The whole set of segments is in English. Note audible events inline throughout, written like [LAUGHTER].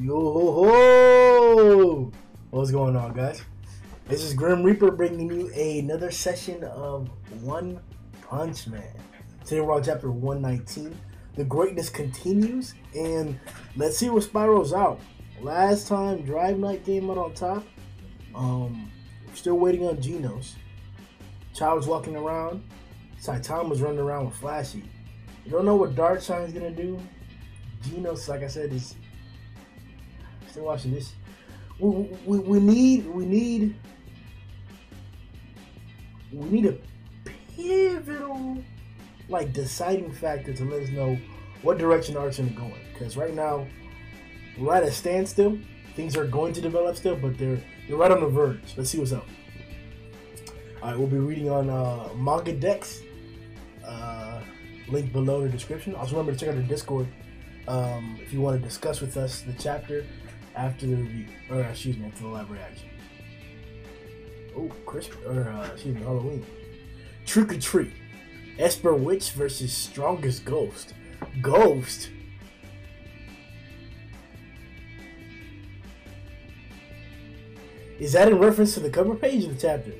Yo ho ho! What's going on, guys? This is Grim Reaper bringing you another session of One Punch Man. Today we're on chapter 119. The greatness continues, and let's see what spirals out. Last time Drive Knight came out on top. Um, still waiting on Genos. Child's walking around. Saitama's running around with Flashy. You don't know what Dark Shine's gonna do. Genos, like I said, is watching this. We, we, we need we need we need a pivotal like deciding factor to let us know what direction art's gonna go. Because right now we're at a standstill. Things are going to develop still, but they're they're right on the verge. Let's see what's up. All right, we'll be reading on uh, Manga Dex. Uh, link below in the description. Also remember to check out the Discord um, if you want to discuss with us the chapter after the review, or excuse me, after the live reaction. Oh, Christmas, or uh, excuse me, Halloween. Trick or treat. Esper Witch versus Strongest Ghost. Ghost. Is that in reference to the cover page of the chapter?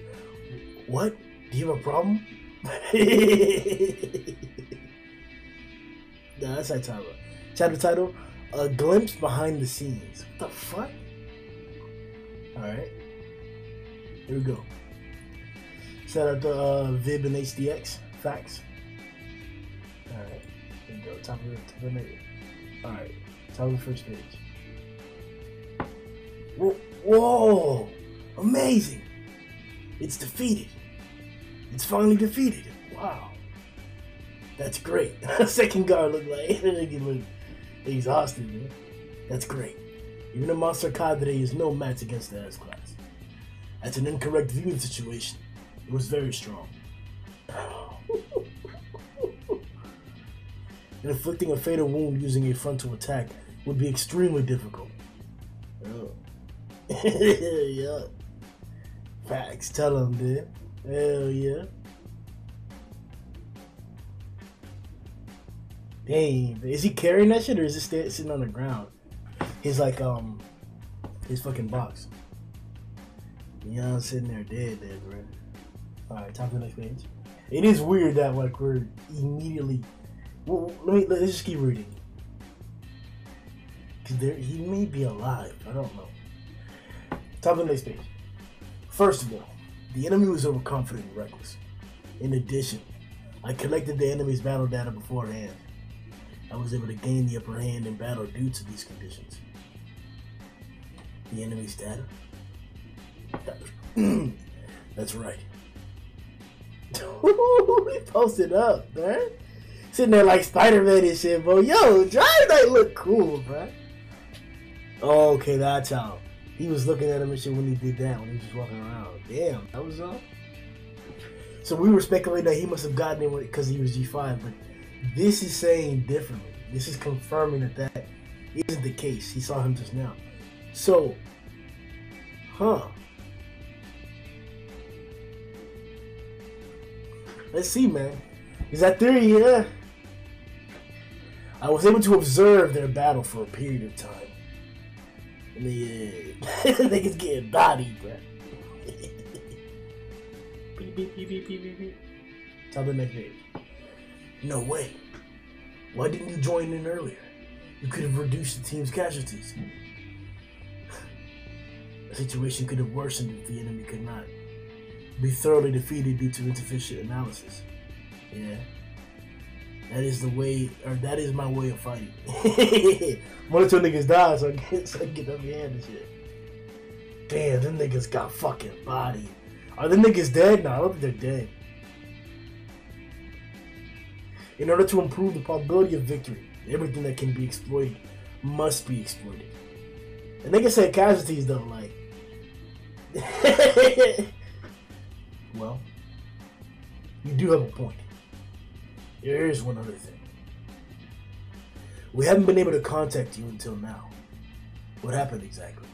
What? Do you have a problem? [LAUGHS] nah, that's that title. Chapter title: A glimpse behind the scenes. What the fuck? All right, here we go. Shout out to uh, Vib and HDX. Facts. All right, here we go. Top of the top of the All right, top of the first page. Whoa, whoa! Amazing! It's defeated. It's finally defeated. Wow. That's great. [LAUGHS] Second guard looked like [LAUGHS] exhausted, man. That's great. Even a monster cadre is no match against the S class. That's an incorrect view of the situation. It was very strong. and [LAUGHS] inflicting a fatal wound using a frontal attack would be extremely difficult. Oh. [LAUGHS] yeah. Facts. Tell him, dude. Hell yeah. Dang, is he carrying that shit or is it sitting on the ground? He's like, um, his fucking box. You know, sitting there dead, dead, bro. Alright, time for the next page. It is weird that, like, we're immediately. Well, let me, let's just keep reading. Because there, he may be alive. I don't know. Top of the next page. First of all, the enemy was overconfident and reckless. In addition, I collected the enemy's battle data beforehand. I was able to gain the upper hand in battle due to these conditions. The enemy's data? [CLEARS THROAT] That's right. [LAUGHS] he posted up, man. Sitting there like Spider-Man and shit, bro. Yo, Drive Knight look cool, bro. Okay, that's how. He was looking at him and shit when he did that, when he was just walking around. Damn, that was up. So we were speculating that he must have gotten it because he was G5, but this is saying differently. This is confirming that that isn't the case. He saw him just now. So, huh. Let's see, man. Is that theory? Yeah. I was able to observe their battle for a period of time. And [LAUGHS] they, uh, niggas getting bodied, bro. [LAUGHS] beep, beep, beep, beep, beep, beep, beep. Tell the next page. No way. Why didn't you join in earlier? You could have reduced the team's casualties. The situation could have worsened if the enemy could not be thoroughly defeated due to insufficient analysis. Yeah. That is the way, or that is my way of fighting. [LAUGHS] One or two niggas died, so I so I get up hand and shit. Damn, them niggas got fucking bodied. Are the niggas dead? No, I don't think they're dead. In order to improve the probability of victory, everything that can be exploited must be exploited. And niggas say casualties though, like. [LAUGHS] well, you do have a point. There is one other thing. We haven't been able to contact you until now. What happened exactly?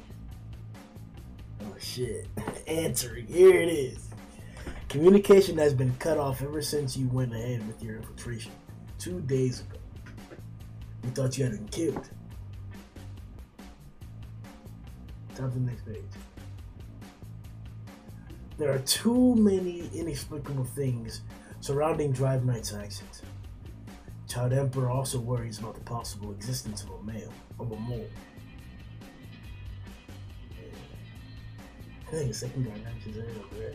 Oh shit. [LAUGHS] Answering. Here it is. Communication has been cut off ever since you went ahead with your infiltration. Two days ago. We thought you had been killed. Top of the next page. There are too many inexplicable things surrounding Drive Knight's actions. Child Emperor also worries about the possible existence of a male, of a mole. I think the second guy mentions it over there.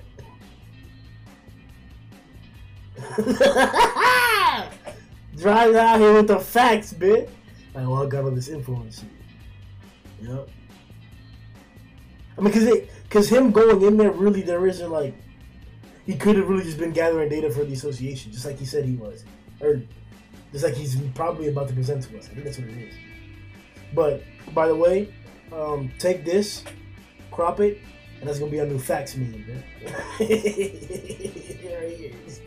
[LAUGHS] Drive out here with the facts, bitch. Like, well, I got this and shit. Yep. I mean, cause it, cause him going in there, really, there isn't like, he could have really just been gathering data for the association, just like he said he was, or just like he's probably about to present to us. I think that's what it is. But by the way, um, take this, crop it, and that's gonna be our new fax meme, man. [LAUGHS] here it is.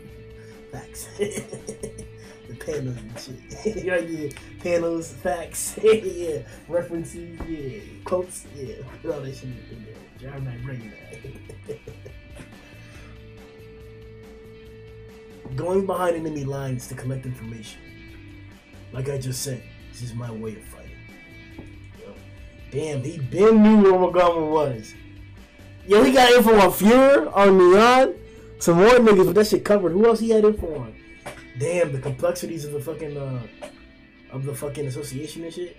Facts. [LAUGHS] the panels and shit. [LAUGHS] right here. Panels, facts, [LAUGHS] yeah. References, yeah. Quotes, yeah. Put all that shit in there. Drive that bring that. Going behind enemy lines to collect information. Like I just said, this is my way of fighting. Yo. Damn, he been knew where Montgomery was. Yo, he got info on Fuhrer, on Neon, some more niggas with that shit covered. Who else he had it for? Damn, the complexities of the fucking uh of the fucking association and shit.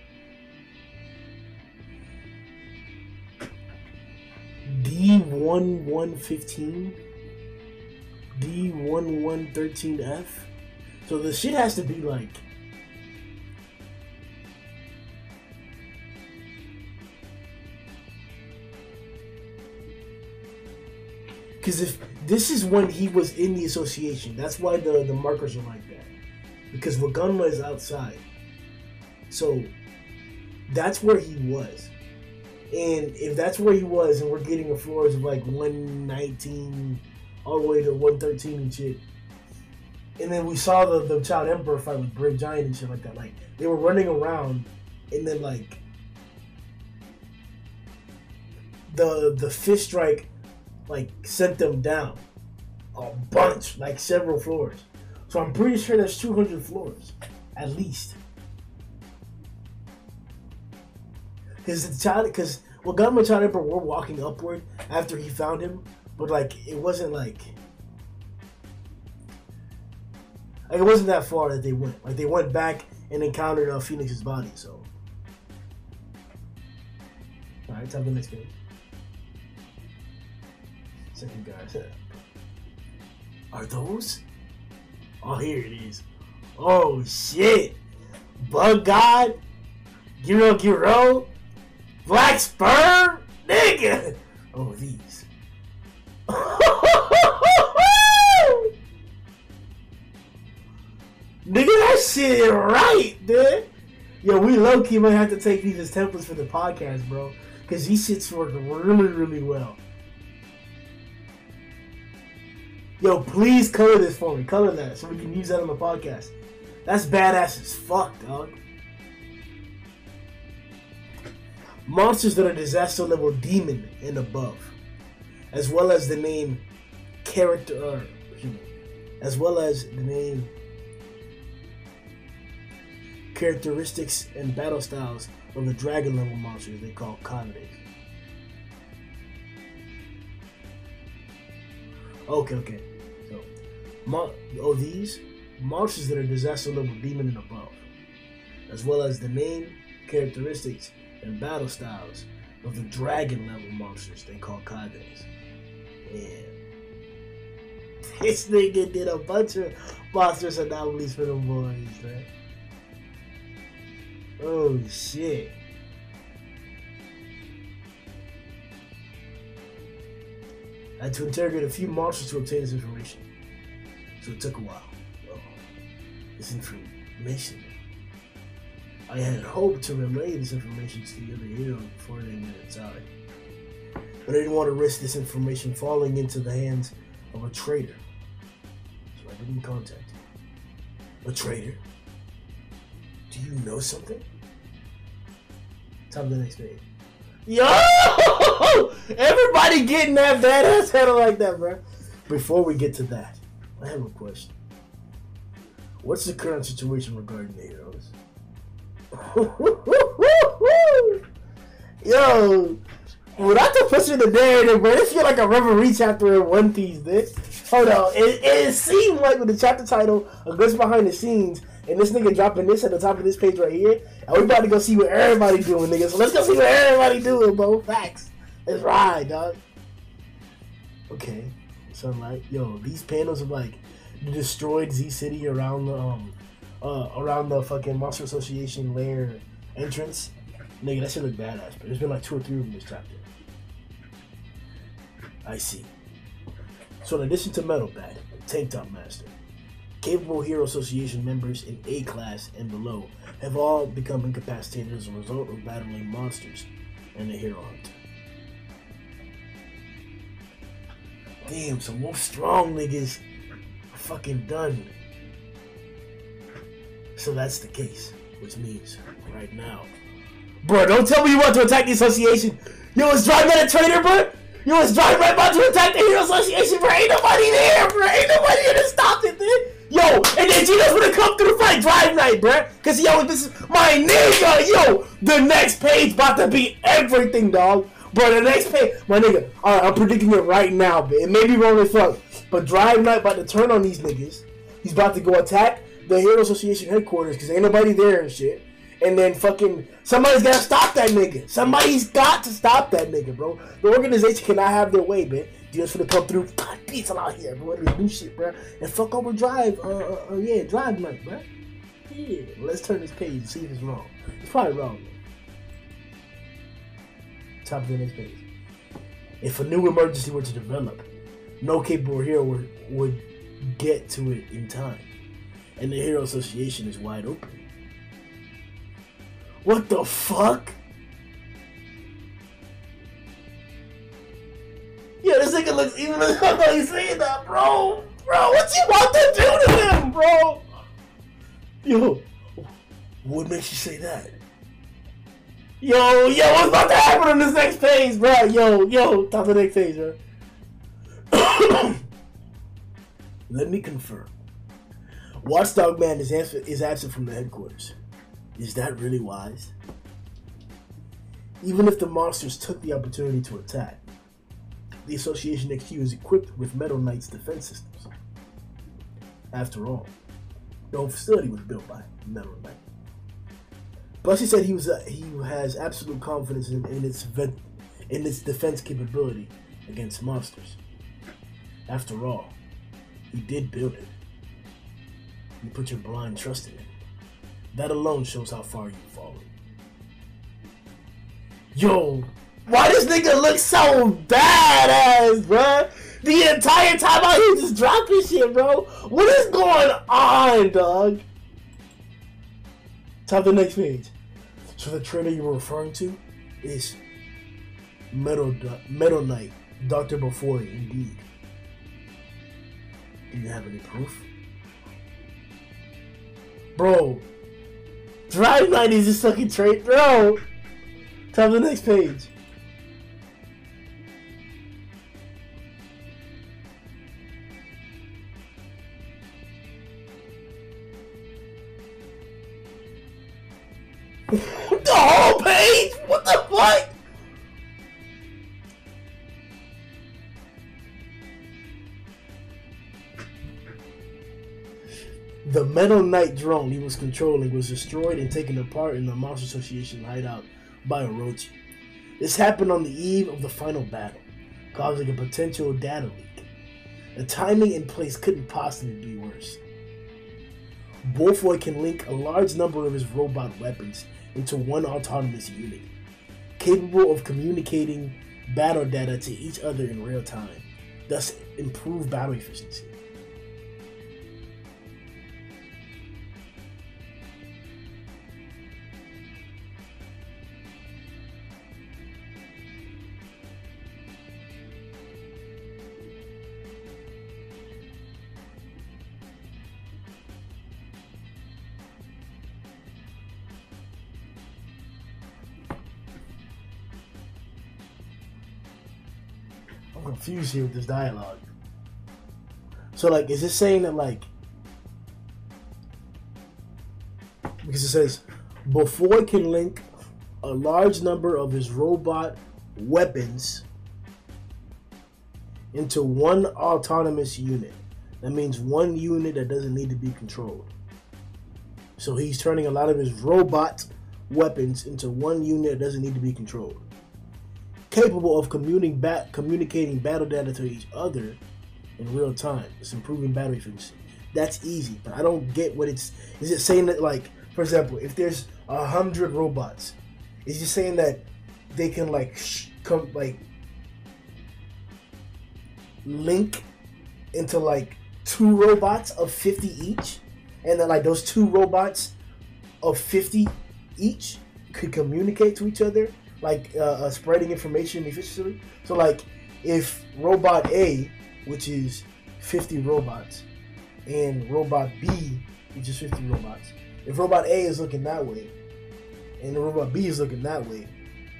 D one one fifteen. D one one thirteen F. So the shit has to be like Because if this is when he was in the association, that's why the, the markers are like that. Because Waganma is outside. So that's where he was. And if that's where he was, and we're getting a floors of like 119 all the way to 113 and shit. And then we saw the, the Child Emperor fight with Brave Giant and shit like that. Like, they were running around, and then, like, the the fist strike like sent them down a bunch, like several floors. So I'm pretty sure there's 200 floors, at least. Because the child, because well, Gunma Child Emperor were walking upward after he found him, but like it wasn't like, like it wasn't that far that they went. Like they went back and encountered uh, Phoenix's body. So, all right, time the next page. Second guy. Are those? Oh, here it is. Oh shit! Bug God, Giro Giro, Black Sperm, nigga. Oh these. [LAUGHS] nigga, that shit right, dude. Yo, we low key might have to take these as templates for the podcast, bro. Cause these shits work really, really well. Yo, please color this for me. Color that so we can use that on the podcast. That's badass as fuck, dog. Monsters that are disaster level demon and above, as well as the name character, uh, or, as well as the name characteristics and battle styles of the dragon level monsters they call Kagnes. Okay, okay. Mon- oh, these monsters that are disaster level demon and above, as well as the name, characteristics, and battle styles of the dragon level monsters they call Kagnes. Yeah. [LAUGHS] This nigga did a bunch of monsters anomalies for the boys, man. Oh shit. I had to interrogate a few monsters to obtain this information. So it took a while. Oh, this information. I had hoped to relay this information to the other hero before they went inside. But I didn't want to risk this information falling into the hands of a traitor. So I didn't contact you. A traitor? Do you know something? Time to the next page. Yo! [LAUGHS] Everybody getting that badass head like that, bro. Before we get to that, I have a question. What's the current situation regarding the heroes? [LAUGHS] Yo, not to push in the narrative, but it feel like a Reverie chapter in One Piece, dude. Hold on. It, it seemed like with the chapter title, A Glimpse Behind the Scenes, and this nigga dropping this at the top of this page right here, and we about to go see what everybody doing, nigga. So let's go see what everybody doing, bro. Facts. Let's ride, dog. Okay. Like, yo, these panels of, like, destroyed Z City around the, um, uh, around the fucking Monster Association lair entrance. Nigga, that shit look badass, but there's been like two or three of them this chapter. I see. So in addition to Metal Bat, Tank Top Master, capable Hero Association members in A class and below have all become incapacitated as a result of battling monsters and the Hero Hunt. Damn, some more strong niggas are fucking done. So that's the case, which means right now. Bro, don't tell me you want to attack the association. Yo, is Drive Man a traitor, bro? Yo, is Drive Man about to attack the Hero Association, bro? Ain't nobody there, bro. Ain't nobody here to stop it, dude. Yo, and then Genos gonna come through the fight Drive Knight, bro. Cause yo, this is my nigga. Yo, the next page about to be everything, dog. Bro, the next page, my nigga. Alright, I'm predicting it right now, but it may be wrong as fuck. But Drive Knight about to turn on these niggas. He's about to go attack the Hero Association headquarters because ain't nobody there and shit. And then fucking somebody's gotta stop that nigga. Somebody's got to stop that nigga, bro. The organization cannot have their way, man. Just for to come through, peace out here, bro. This new shit, bro. And fuck over drive, uh, uh, uh yeah, Drive Knight, bro. Yeah, let's turn this page and see if it's wrong. It's probably wrong. Man. Top of the next page. If a new emergency were to develop, no capable hero would, would get to it in time and the Hero Association is wide open. What the fuck? Yeah, this nigga looks even [LAUGHS] though he's saying that, bro. Bro, what you want to do to him, bro? Yo, what makes you say that? Yo, yo, what's about to happen on this next page, bro? Yo, yo, top of the next page, bro. [COUGHS] Let me confirm. Watchdog Man is, absent, is absent from the headquarters. Is that really wise? Even if the monsters took the opportunity to attack, the Association HQ is equipped with Metal Knight's defense systems. After all, the facility was built by Metal Knight. Plus, said he was uh, he has absolute confidence in, in its in its defense capability against monsters. After all, he did build it. You put your blind trust in it. That alone shows how far you've fallen. Yo, why this nigga look so badass, bruh? The entire time out here just dropping shit, bro. What is going on, dog? Top of the next page. So the trainer you were referring to is Metal Metal Knight, Doctor Bofoi indeed. Do you have any proof? Bro. Drive Knight is just fucking trait. Bro. Top of the next page. What the Metal Knight drone he was controlling was destroyed and taken apart in the Monster Association hideout by Orochi. This happened on the eve of the final battle, causing a potential data leak. The timing and place couldn't possibly be worse. Bofoi can link a large number of his robot weapons into one autonomous unit, capable of communicating battle data to each other in real time, thus improve battle efficiency. Confused here with this dialogue. So, like, is this saying that, like, because it says, Bofoi can link a large number of his robot weapons into one autonomous unit. That means one unit that doesn't need to be controlled. So he's turning a lot of his robot weapons into one unit that doesn't need to be controlled. Capable of communicating, bat- communicating battle data to each other in real time. It's improving battery efficiency. That's easy, but I don't get what it's. Is it saying that, like, for example, if there's a hundred robots, is it saying that they can like sh- come like link into like two robots of 50 each and then like those two robots of 50 each could communicate to each other like uh, uh, spreading information efficiently. So like if robot a which is 50 robots and robot b which is 50 robots if robot a is looking that way and robot b is looking that way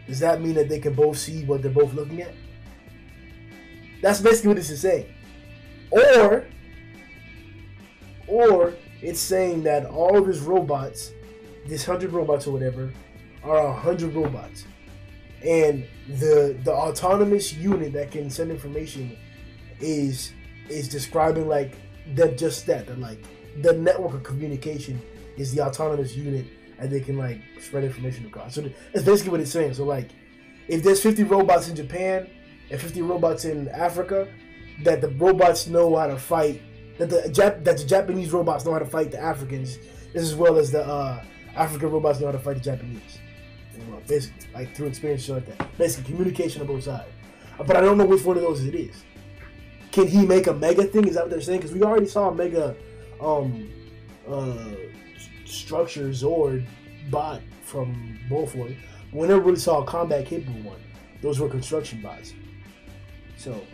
does that mean that they can both see what they're both looking at? That's basically what this is saying. Or or it's saying that all of his robots, this hundred robots or whatever, are a hundred robots, and the the autonomous unit that can send information is is describing like that just that that like the network of communication is the autonomous unit and they can like spread information across. So that's basically what it's saying. So like if there's 50 robots in Japan and 50 robots in Africa, that the robots know how to fight that the Jap- that the Japanese robots know how to fight the Africans as well as the uh, African robots know how to fight the Japanese. Well, basically, like through experience like that. Basically, communication on both sides. But I don't know which one of those it is. Can he make a mega thing? Is that what they're saying? Because we already saw a mega um, uh, structure Zord bot from Bofoi. We never really saw a combat capable one. Those were construction bots. So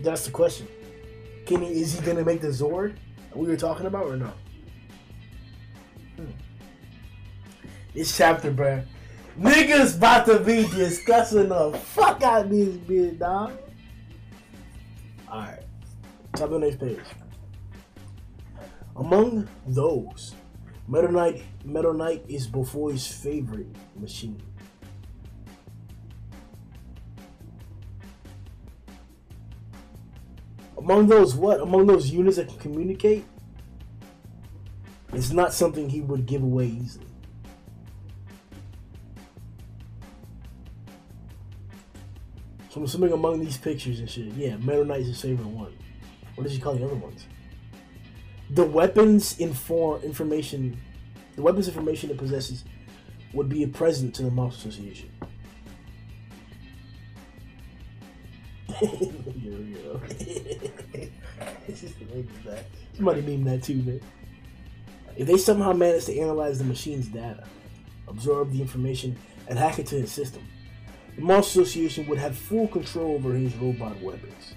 that's the question. Can he? Is he gonna make the Zord we were talking about or no? Hmm. This chapter, bruh. Niggas about to be discussing the fuck out of this bitch, dog. Alright. Top of the next page. Among those, Metal Knight, Metal Knight is Bofoi's favorite machine. among those what among those units that can communicate it's not something he would give away easily so i'm assuming among these pictures and shit yeah Metal Knight is his favorite one. What does he call the other ones? The weapons inform information the weapons information it possesses would be a present to the monster association. [LAUGHS] Somebody [LAUGHS] meme that too, man. If they somehow manage to analyze the machine's data, absorb the information, and hack it to his system, the Monster Association would have full control over his robot weapons.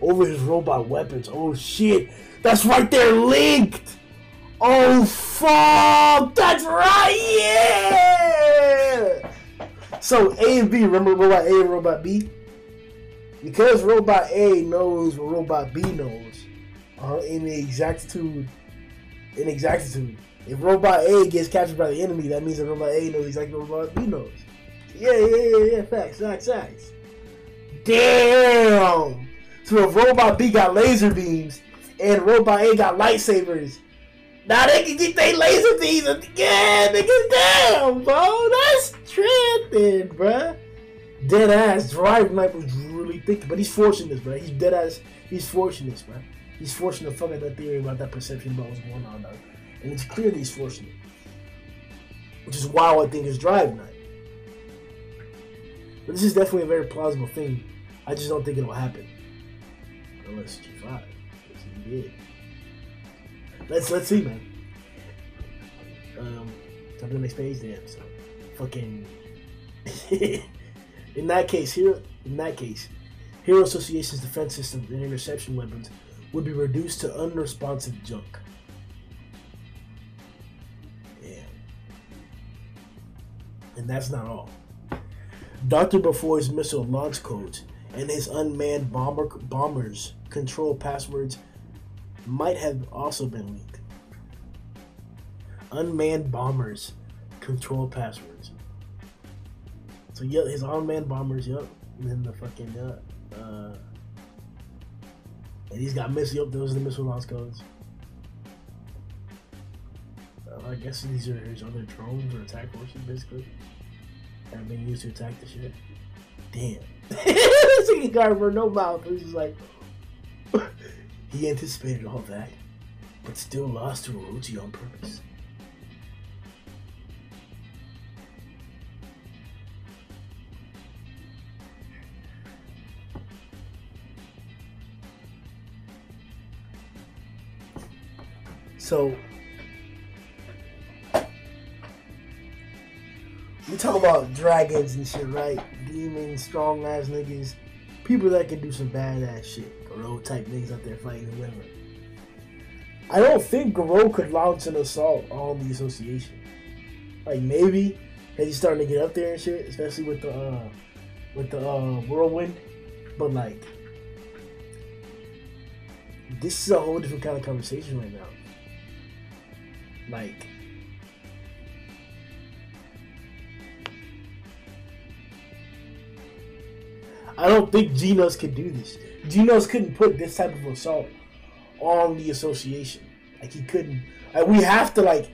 Over his robot weapons. Oh shit! That's right there linked! Oh fuck! That's right! Yeah! So A and B, remember robot A and robot B? Because robot A knows what robot B knows, uh, in exactitude, in exactitude. If robot A gets captured by the enemy, that means that robot A knows exactly what robot B knows. Yeah, yeah, yeah, yeah. Facts, facts, facts. Damn. So if robot B got laser beams and robot A got lightsabers, now they can get their laser beams again, nigga. Damn, bro. That's tripping, bro. Dead ass Drive Knight was really thick, but he's this, bro. He's dead ass. He's this, bro. He's forcing the fuck out that theory about that perception about what's going on, though. And it's clear that he's forcing it. Which is why I think it's Drive Knight. But this is definitely a very plausible thing. I just don't think it'll happen. Unless G5. Unless he did. Let's let's see, man. Um, top of the next page, damn. So, fucking. [LAUGHS] in that case, here, in that case, Hero Association's defense systems and interception weapons would be reduced to unresponsive junk. Yeah. And that's not all. Dr. Bofoi's missile launch codes and his unmanned bomber bombers control passwords might have also been leaked. Unmanned bombers control passwords. So yeah, his unmanned bombers, yep. And then the fucking uh, uh and he's got missile. Yep, those are the missile launch codes. Uh, I guess these are his other drones or attack forces, basically, that have been used to attack the ship. Damn, this guy for no mouth. He's just like [LAUGHS] he anticipated all that, but still lost to Orochi on purpose. So we talk about dragons and shit, right? Demons, strong ass niggas, people that can do some badass shit. Garo type niggas out there fighting whoever. I don't think Garo could launch an assault on the association. Like maybe, cause he's starting to get up there and shit, especially with the uh, with the uh, whirlwind. But like, this is a whole different kind of conversation right now. Like, I don't think Genos could do this. Genos couldn't put this type of assault on the association. Like he couldn't. Like we have to like.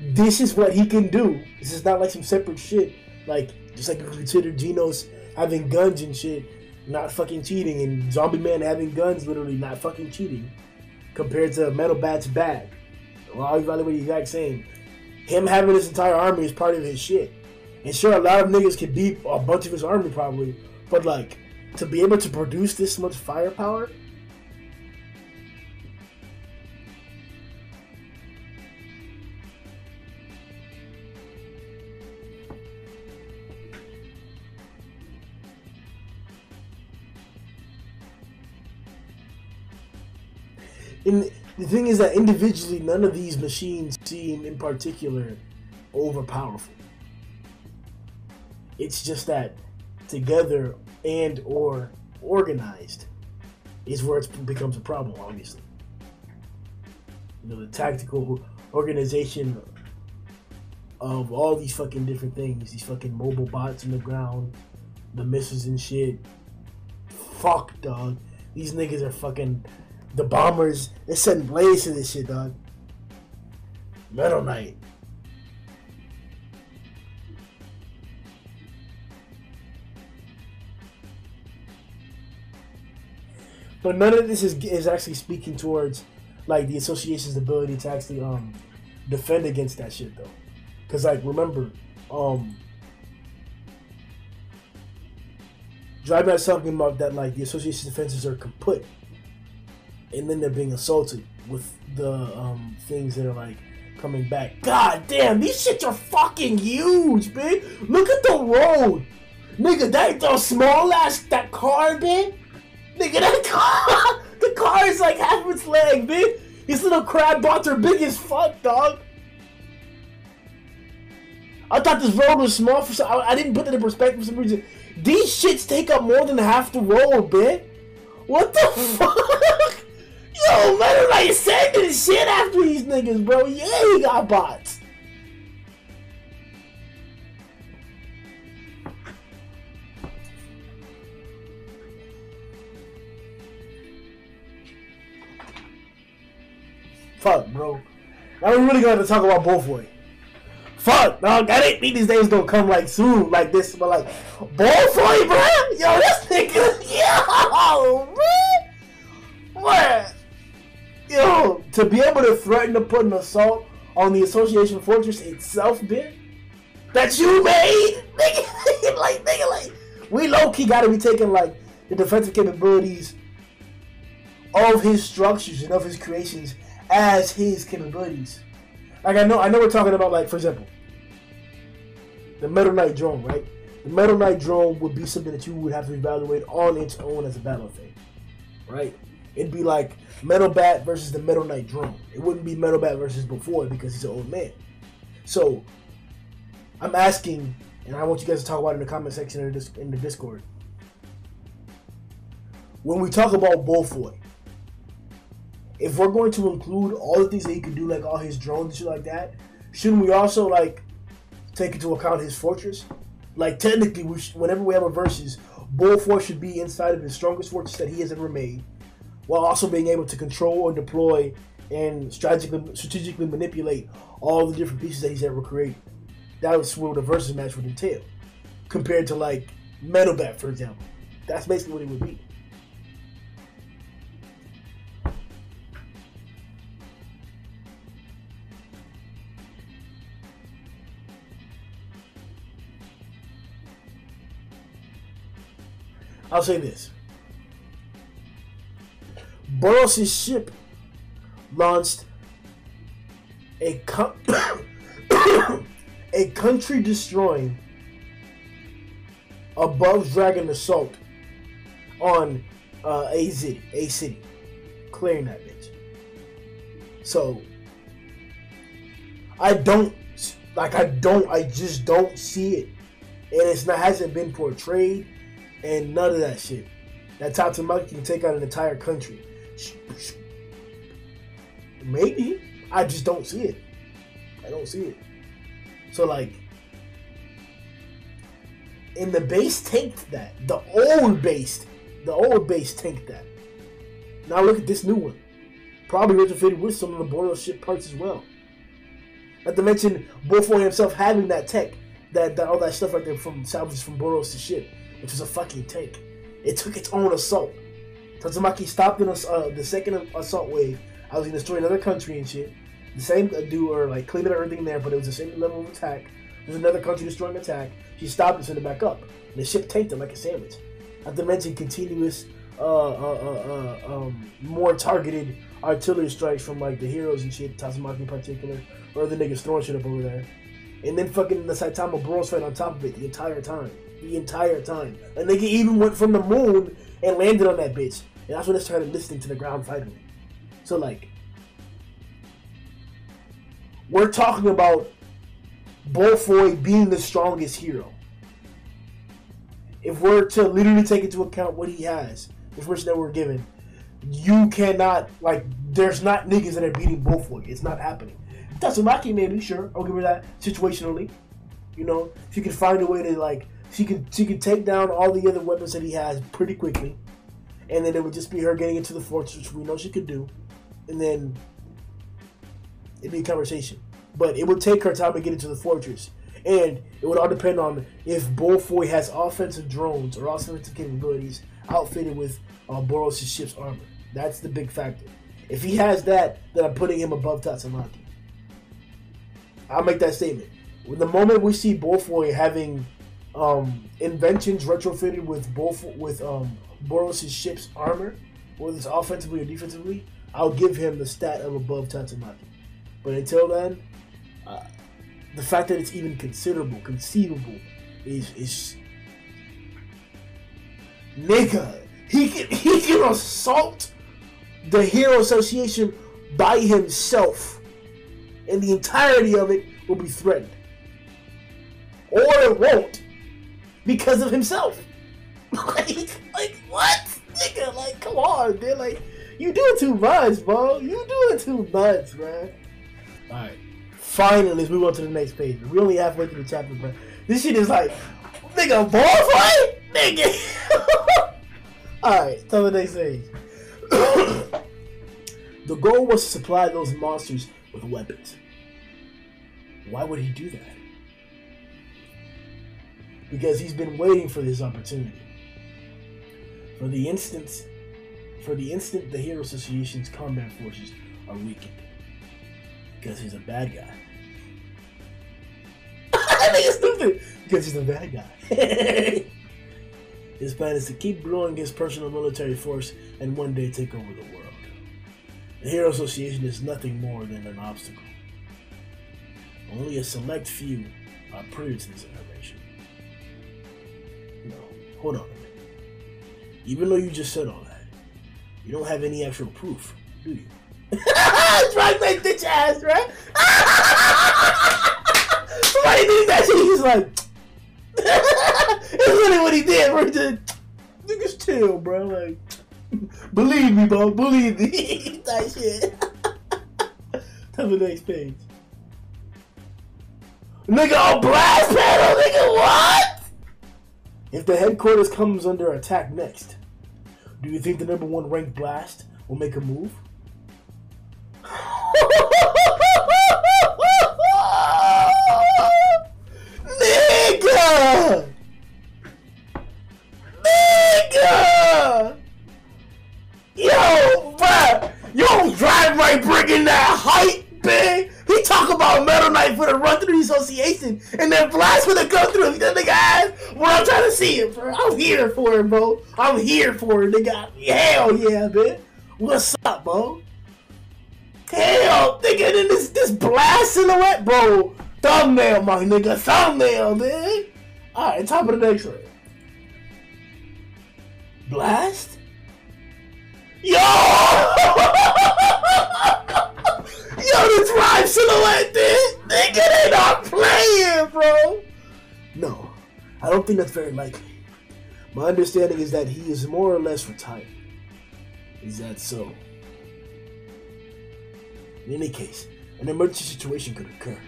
This is what he can do. This is not like some separate shit. Like just like you consider Genos having guns and shit, not fucking cheating, and Zombie Man having guns, literally not fucking cheating, compared to Metal Bat's bag. Well, I'll evaluate the exact same. Him having his entire army is part of his shit. And sure, a lot of niggas can beat a bunch of his army probably, but like to be able to produce this much firepower. In the thing is that individually, none of these machines seem in particular overpowerful. It's just that together and or organized is where it becomes a problem, obviously. You know, the tactical organization of all these fucking different things, these fucking mobile bots in the ground, the missiles and shit. Fuck, dog. These niggas are fucking the bombers, they're setting blaze to this shit, dog. Metal Knight. But none of this is is actually speaking towards like the association's ability to actually um defend against that shit though. Cause like remember, um Drybat's talking about that like the association's defenses are kaput and then they're being assaulted with the um, things that are like coming back. God damn, these shits are fucking huge, man. Look at the road, nigga. That the small ass that car, man. Nigga, that [LAUGHS] car, the car is like half its leg, man. These little crab bots are big as fuck, dog. I thought this road was small for some. I, I didn't put that in perspective for some reason. These shits take up more than half the road, man. What the [LAUGHS] fuck? Yo, man, like sending shit after these niggas, bro. Yeah, he got bots. Fuck, bro. Now we really gonna talk about Bofoi. Fuck, dog. I didn't think these days gonna come like soon, like this, but like Bofoi, bro. Yo, this nigga, [LAUGHS] yo, man. What? To be able to threaten to put an assault on the Association Fortress itself, bitch, that you made, [LAUGHS] nigga, [LAUGHS] like, nigga, like, we low key gotta be taking like the defensive capabilities of his structures and of his creations as his capabilities. Like I know, I know we're talking about like, for example, the Metal Knight drone, right? The Metal Knight drone would be something that you would have to evaluate on its own as a battle thing, right? It'd be like Metal Bat versus the Metal Knight drone. It wouldn't be Metal Bat versus Bofoi because he's an old man. So I'm asking, and I want you guys to talk about it in the comment section in the Discord. When we talk about Bofoi, if we're going to include all the things that he can do, like all his drones and shit like that, shouldn't we also like take into account his fortress? Like technically, we sh- whenever we have a versus, Bofoi should be inside of his strongest fortress that he has ever made, while also being able to control and deploy and strategically strategically manipulate all the different pieces that he's ever created. That was what the versus match would entail, compared to like Metal Bat, for example. That's basically what it would be. I'll say this. Boros' ship launched a [COUGHS] a country destroying above Dragon Assault on uh, a city, a city, clearing that bitch. So I don't like. I don't. I just don't see it, and it's not hasn't been portrayed, and none of that shit. That Tatsumaki can take out an entire country. Maybe I just don't see it. I don't see it. So like in the base tanked that. The old base, the old base tanked that. Now look at this new one. Probably retrofitted with some of the Boros ship parts as well. Not to mention Bofoi himself having that tech, that, that all that stuff right there from salvage from Boros' to ship, which was a fucking tank. It took its own assault. Tatsumaki stopped in a, uh, the second assault wave. I was gonna destroy another country and shit. The same uh, do or like cleaning everything there, but it was the same level of attack. There's another country destroying attack. She stopped and sent it back up. And the ship tanked it like a sandwich. Not to mention continuous, uh, uh, uh, uh, um, more targeted artillery strikes from like the heroes and shit, Tatsumaki in particular, or other niggas throwing shit up over there. And then fucking the Saitama Boros fight on top of it the entire time. The entire time. A nigga even went from the moon and landed on that bitch. And that's when they started listening to the ground fighting. So like, we're talking about Bofoi being the strongest hero. If we're to literally take into account what he has, the information that we're given, you cannot like. There's not niggas that are beating Bofoi. It's not happening. Tatsumaki maybe sure. I'll give her that situationally. You know, she can find a way to like. She could she could take down all the other weapons that he has pretty quickly, and then it would just be her getting into the fortress, which we know she could do, and then it'd be a conversation. But it would take her time to get into the fortress. And it would all depend on if Bofoi has offensive drones or offensive capabilities outfitted with uh, Boros' ship's armor. That's the big factor. If he has that, then I'm putting him above Tatsumaki. I'll make that statement. The moment we see Bofoi having um, inventions retrofitted with Bofoi, with um, Boros' ship's armor, whether it's offensively or defensively, I'll give him the stat of above Tatsumaki. But until then, uh, the fact that it's even considerable, conceivable, is is nigga. He can he can assault the Hero Association by himself, and the entirety of it will be threatened, or it won't because of himself. [LAUGHS] like, like what, nigga? Like, come on, dude. Like, you do too much, bro. You do it too much, man. All right. Finally, let's move on to the next page. We're only halfway through the chapter, but this shit is like, nigga, ball fight? Nigga. [LAUGHS] Alright, tell the next page. [COUGHS] the goal was to supply those monsters with weapons. Why would he do that? Because he's been waiting for this opportunity. For the instance, for the instant the Hero Association's combat forces are weakened. Because he's a bad guy. I think it's stupid. Because he's a bad guy. [LAUGHS] his plan is to keep growing his personal military force and one day take over the world. The Hero Association is nothing more than an obstacle. Only a select few are privy to this information. No, hold on. Even though you just said all that, you don't have any actual proof, do you? [LAUGHS] Drag that bitch ass, right? [LAUGHS] Somebody did that shit. He's like, [LAUGHS] it's really what he did, bro. He just, niggas chill, bro. Like, Believe me, bro. Believe me. that shit. Tell the next page. Nigga, a blast panel, nigga, what? If the headquarters comes under attack next, do you think the number one ranked blast will make a move? Nigga! Nigga! Yo, bruh! Yo, Drive Knight bringing that hype, man! He talk about Metal Knight for the run through the association and then blast for the go through. That nigga ass. What I'm trying to see it, bro. I'm here for it, bro. I'm here for it, nigga. Hell yeah, man. What's up, bro? Hell, nigga, then this this blast silhouette, bro. Thumbnail, my nigga. Thumbnail, man. Alright, top of the next one. Blast? Yo! [LAUGHS] Yo, this rhyme silhouette, dude. Nigga, they not playing, bro. No, I don't think that's very likely. My understanding is that he is more or less retired. Is that so? In any case, an emergency situation could occur.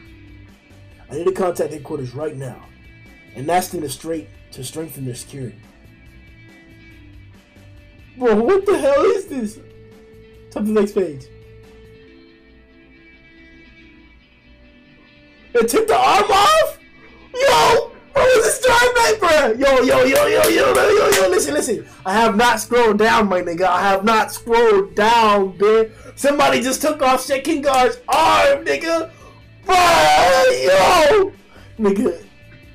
I need to contact headquarters right now and ask them to straight to strengthen their security. Bro, what the hell is this? Top to the next page. It took the arm off? Yo! Bro? Yo, yo, yo, yo, yo, yo, yo, yo, listen, listen. I have not scrolled down, my nigga. I have not scrolled down, bitch. Somebody just took off Sekingar's arm, nigga. Bro, yo! Nigga,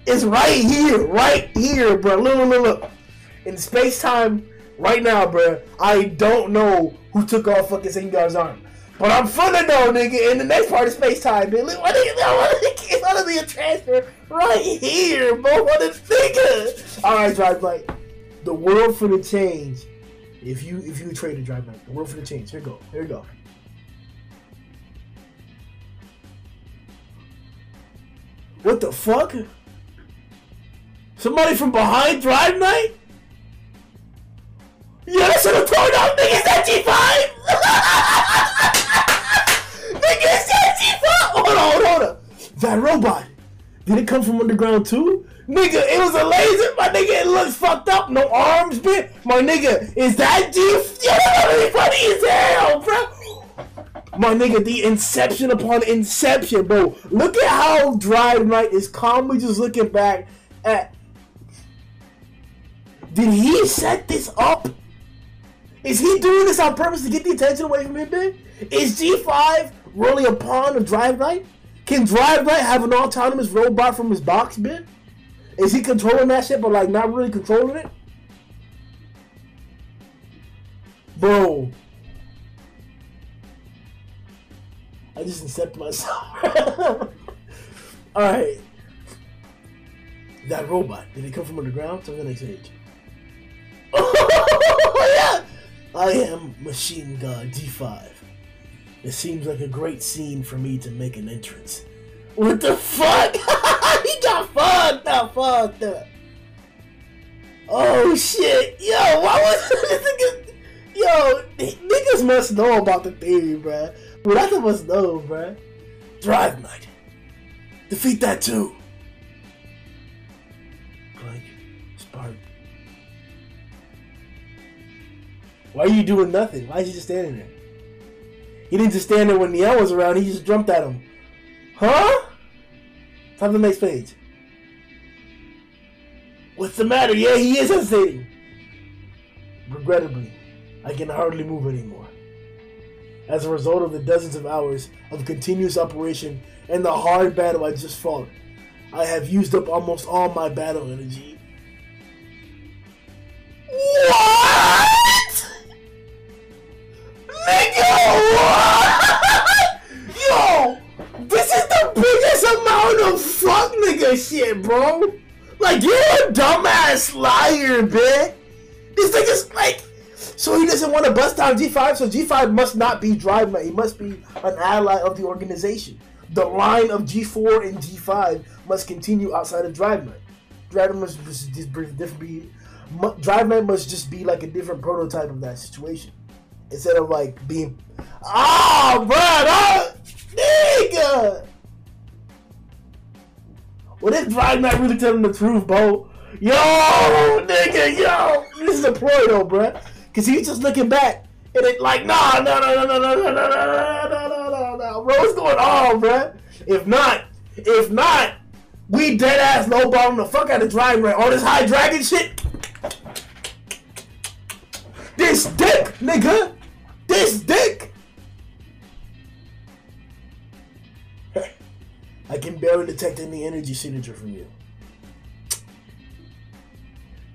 it's right here, right here, bro. Look, look, look, look. In space time, right now, bro, I don't know who took off fucking Guard's arm. But I'm finna know, nigga, in the next part of space time. Look, what nigga, [LAUGHS] it's be a transfer right here, bro. What a nigga. Alright, Drive Knight. The world finna change. If you if you trade a Drive Knight, the world finna change. Here go. Here go. What the fuck? Somebody from behind Drive Knight? Yeah, that's what I'm throwing out, nigga. Is that G5? nigga, is that G5? Hold on, hold on, hold on. That robot. Did it come from underground too? Nigga, it was a laser. My nigga, it looks fucked up. No arms, bitch. My nigga, is that G? Yo, funny as hell, bro. My nigga, the inception upon inception, bro. Look at how Drive Knight is calmly just looking back at. Did he set this up? Is he doing this on purpose to get the attention away from him, man? Is G5 really a pawn of Drive Knight? Can Drive Knight have an autonomous robot from his box, man? Is he controlling that shit but like not really controlling it? Bro. I just incepted myself. [LAUGHS] Alright. That robot, did it come from underground? To the next page. [LAUGHS] Oh yeah! I am Machine God G5. It seems like a great scene for me to make an entrance. What the fuck? [LAUGHS] he got fucked up, fucked up. Oh shit. Yo, why was [LAUGHS] this nigga? Yo, niggas must know about the theory, bruh. But must know, bruh. Drive Knight. Defeat that too. Clank. Spark. Why are you doing nothing? Why is he just standing there? He didn't just stand there when Niel was around, he just jumped at him. Huh? Time to the next page. What's the matter? Yeah, he is hesitating. Regrettably, I can hardly move anymore. As a result of the dozens of hours of continuous operation and the hard battle I just fought, I have used up almost all my battle energy. What? Nigga, what? Biggest amount of fuck nigga shit, bro. Like, you're a dumbass liar, bitch. This nigga's like, so he doesn't want to bust down G5, so G5 must not be Drive Knight. He must be an ally of the organization. The line of G4 and G5 must continue outside of Drive Knight. Drive Knight must just be Drive Knight must just be like a different prototype of that situation. Instead of like being, ah, bro, oh, nigga. What if Drive Knight really telling the truth, bro? Yo, nigga, yo, this is a ploy though, bro. Cause he's just looking back and it like, nah, no, no, no, no, no, no, no, no, no, no, no, bro. What's going on, bro? If not, if not, we dead ass low balling the fuck out of Drive Knight. All this high dragon shit. This dick, nigga. This dick. I can barely detect any energy signature from you.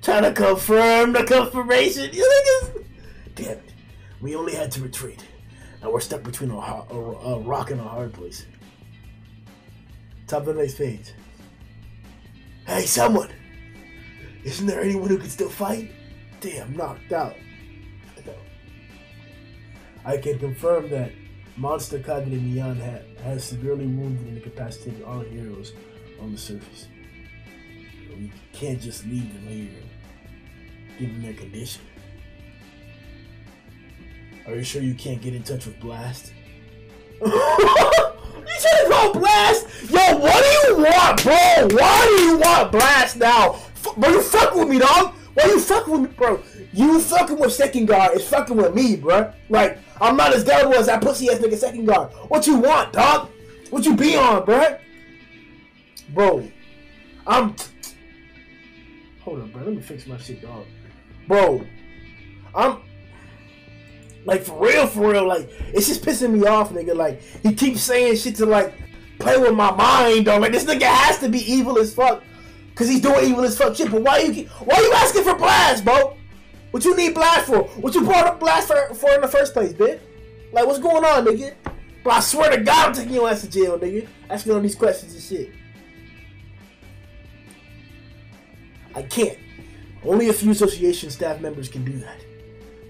Trying to confirm the confirmation. Damn it. We only had to retreat. Now we're stuck between a, a, a rock and a hard place. Top of the next page. Hey, someone! Isn't there anyone who can still fight? Damn, knocked out. I can confirm that Monster Kagure Miyan ha has severely wounded and incapacitated all heroes on the surface. We can't just leave them here, given their condition. Are you sure you can't get in touch with Blast? [LAUGHS] you should have called Blast! Yo, what do you want, bro? Why do you want Blast now? F bro, you fuck with me, dog? Why you fucking with me, bro? You fucking with Sekingar is fucking with me, bro. Like, I'm not as gullible as that pussy ass nigga Sekingar. What you want, dog? What you be on, bro? Bro, I'm. Hold on, bro. Let me fix my shit, dog. Bro, I'm. Like for real, for real, like it's just pissing me off, nigga. Like he keeps saying shit to like play with my mind, dog. Like this nigga has to be evil as fuck, cause he's doing evil as fuck shit. But why you why you asking for blast, bro? What you need blast for? What you brought up blast for, for in the first place, bitch? Like what's going on, nigga? But I swear to God, I'm taking your ass to jail, nigga. Asking all these questions and shit. I can't. Only a few association staff members can do that.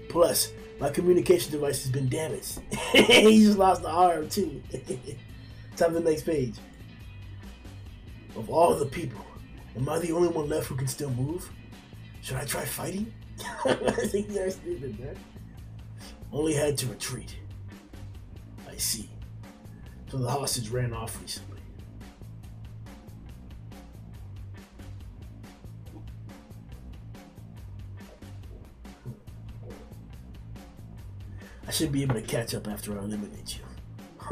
Plus, my communication device has been damaged. [LAUGHS] he just lost the arm too. [LAUGHS] Time for the next page. Of all the people, am I the only one left who can still move? Should I try fighting? [LAUGHS] I think they're stupid, man. Only had to retreat. I see. So the hostage ran off recently. I should be able to catch up after I eliminate you.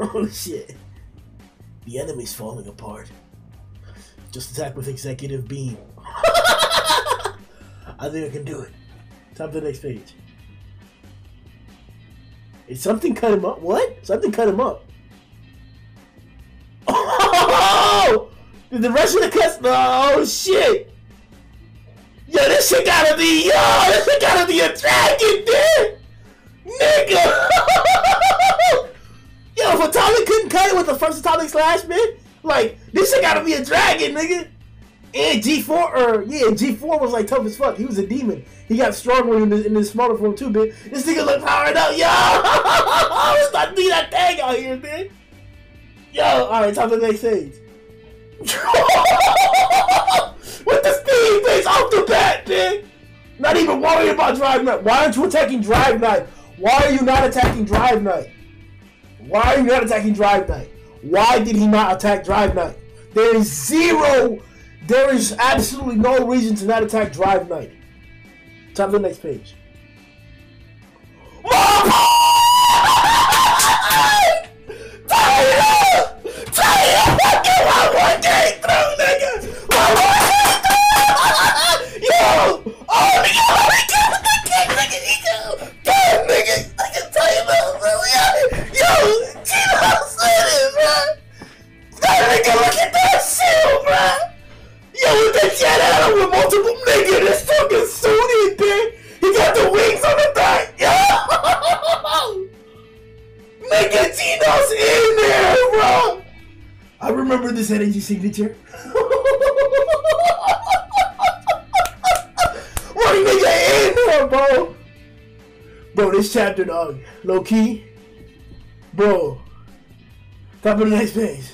[LAUGHS] oh shit. The enemy's falling apart. Just attack with executive beam. [LAUGHS] I think I can do it. Time for the next page. Is something cut him up? What? Something cut him up. Oh! Did the rest of the cuts? Oh shit! Yo, this shit gotta be yo. This shit gotta be a dragon, dude. Nigga! [LAUGHS] Yo, if Atomic couldn't cut it with the first Atomic Slash, man, like, this shit gotta be a dragon, nigga. And G4, or, yeah, G4 was like tough as fuck. He was a demon. He got stronger in, the, in his smaller form too, man. This nigga look powered up, yo! [LAUGHS] Let's not do that thing out here, man. Yo, alright, time for the next stage. With the speed base off the bat, man! Not even worrying about Drive Knight. Why aren't you attacking Drive Knight? Why are you not attacking Drive Knight? Why are you not attacking Drive Knight? Why did he not attack Drive Knight? There is zero, there is absolutely no reason to not attack Drive Knight. Time for the next page. [LAUGHS] Oh, signature. What nigga in there, bro? Bro, this chapter, dog, low key, bro. Top of the next page.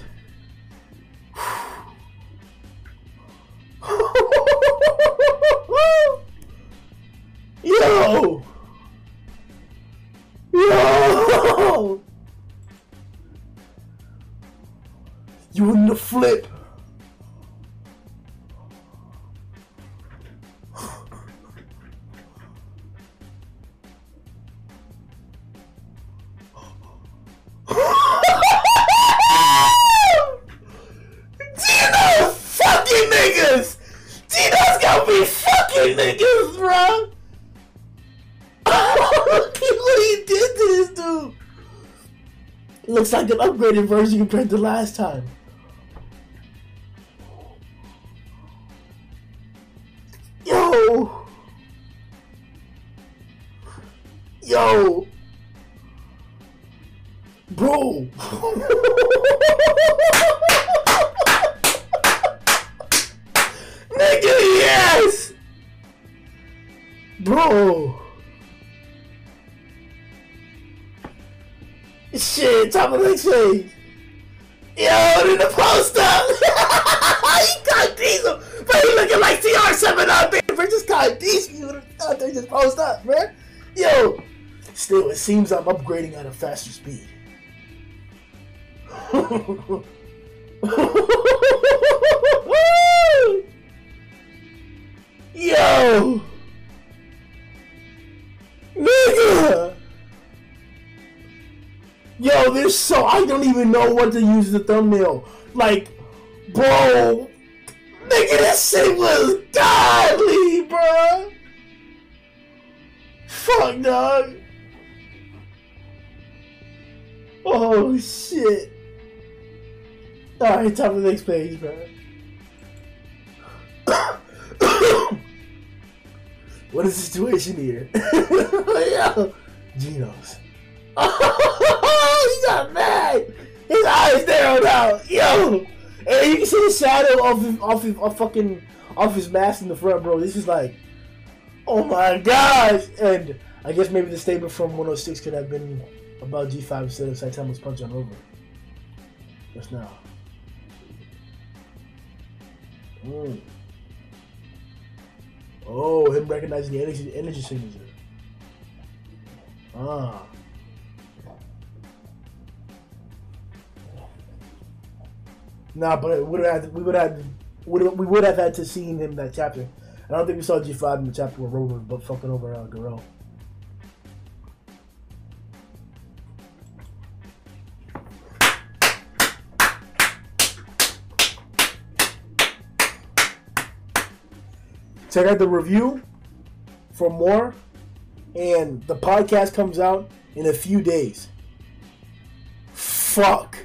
Upgraded version compared to last time. Yo! Yo! Bro! [LAUGHS] Nigga, yes! Bro! Shit, top of the exchange! Yo, in the post up! [LAUGHS] he got diesel! But he looking like CR7 out there, bro. Just got diesel out there, just post up, man. Yo! Still, it seems I'm upgrading at a faster speed. [LAUGHS] Yo! Nigga! Yo, this so I don't even know what to use the thumbnail. Like, bro, nigga, this shit was godly, bro. Fuck, dog. Oh shit. Alright, top of the next page, bro. [COUGHS] what is the situation here? [LAUGHS] Yo, Genos. [LAUGHS] Oh, he got mad. His eyes narrowed out. Yo, and you can see the shadow of his, off his, off fucking, off his mask in the front, bro. This is like, oh my gosh. And I guess maybe the statement from 106 could have been about G5 instead of Saitama's punch on over. Just now. Mm. Oh, him recognizing the energy, energy signature. Ah. Nah, but we would have we would have we would have had to seen him that chapter. I don't think we saw G five in the chapter where Rover but fucking over uh, Garou. Check out the review for more, and the podcast comes out in a few days. Fuck.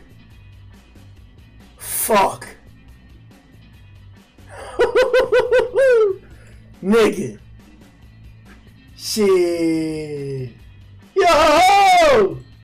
Fuck. [LAUGHS] Nigga. Shit. Yo!